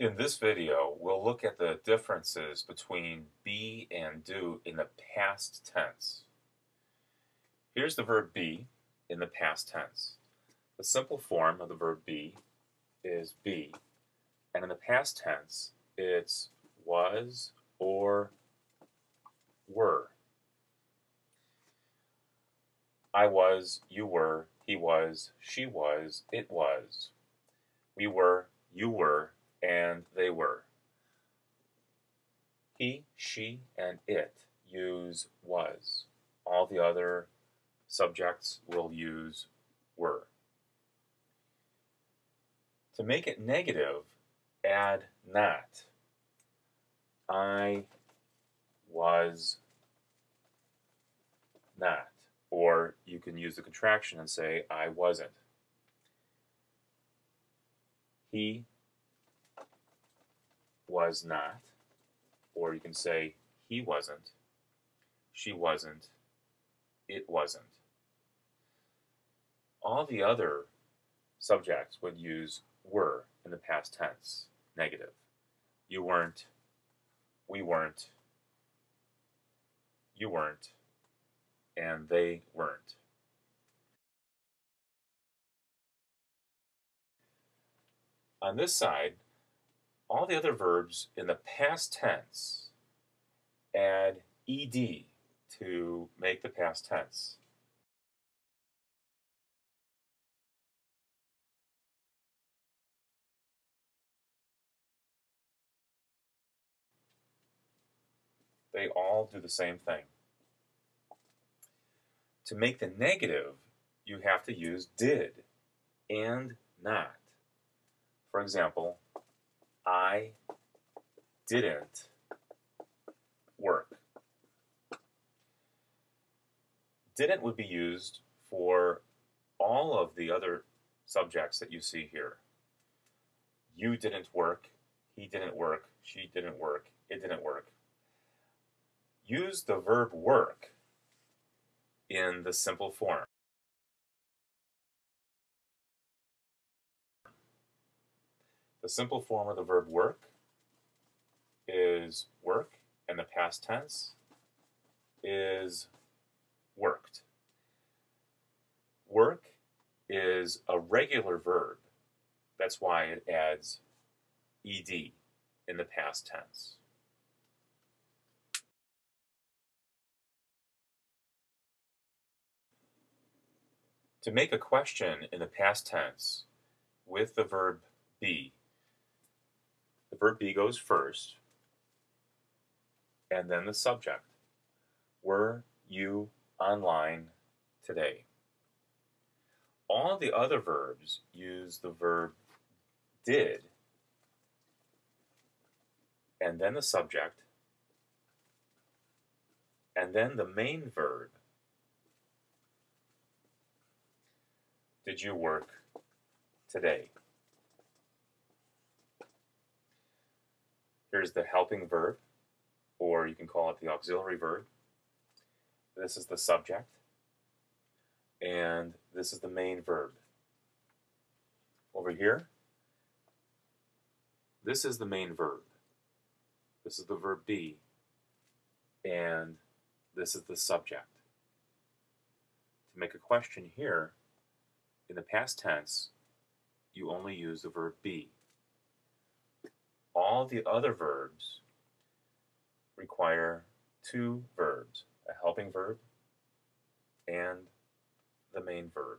In this video, we'll look at the differences between be and do in the past tense. Here's the verb be in the past tense. The simple form of the verb be is be, and in the past tense, it's was or were. I was, you were, he was, she was, it was. We were, you were, and they were. He, she, and it use was. All the other subjects will use were. To make it negative, add not. I was not. Or you can use the contraction and say, I wasn't. He was not, or you can say he wasn't, she wasn't, it wasn't. All the other subjects would use were in the past tense, negative. You weren't, we weren't, you weren't, and they weren't. On this side, all the other verbs in the past tense add ed to make the past tense. They all do the same thing. To make the negative, you have to use did and not. For example, I didn't work. Didn't would be used for all of the other subjects that you see here. You didn't work, he didn't work, she didn't work, it didn't work. Use the verb work in the simple form. The simple form of the verb work is work, and the past tense is worked. Work is a regular verb. That's why it adds ed in the past tense. To make a question in the past tense with the verb be, the verb be goes first, and then the subject. Were you online today? All the other verbs use the verb did, and then the subject, and then the main verb. Did you work today? Here's the helping verb, or you can call it the auxiliary verb. This is the subject, and this is the main verb. Over here, this is the main verb. This is the verb be, and this is the subject. To make a question here, in the past tense, you only use the verb be all the other verbs require two verbs, a helping verb and the main verb.